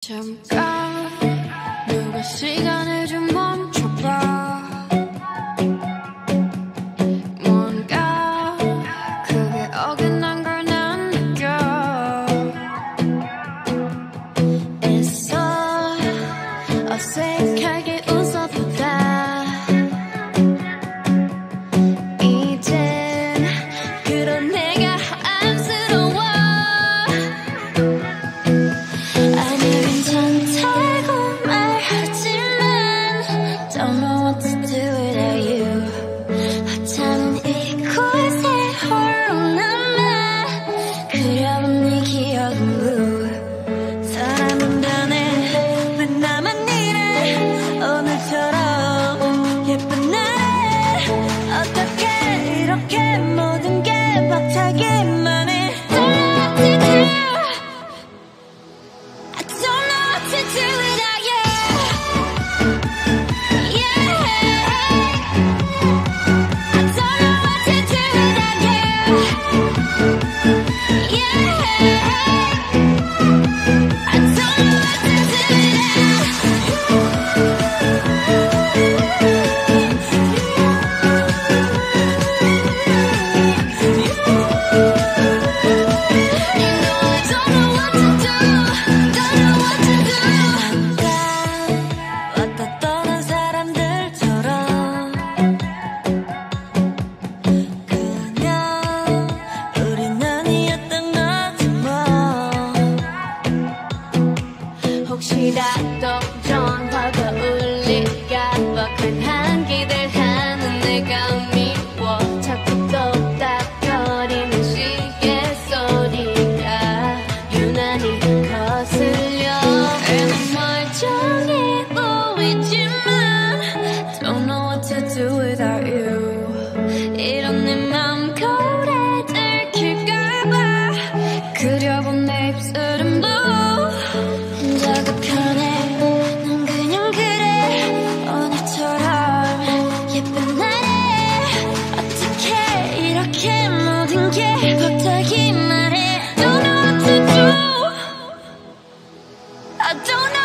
잠깐. 누가 시간을 좀 멈춰봐. 뭔가 그게 어긋난 걸 난 느껴. 애써 어색하게 웃어도 다 이젠 그런 내가 혹시라도 전화가 울릴까봐 괜한 기대하는 내가 미워. 자꾸 또닥거리는 시계 소리가 유난히 거슬려. 애는 멀쩡해 보이지만 Don't know what to do without you 게 벅차기만 해 Don't know what to do I don't know